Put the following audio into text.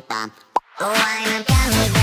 Oh, I'm a piano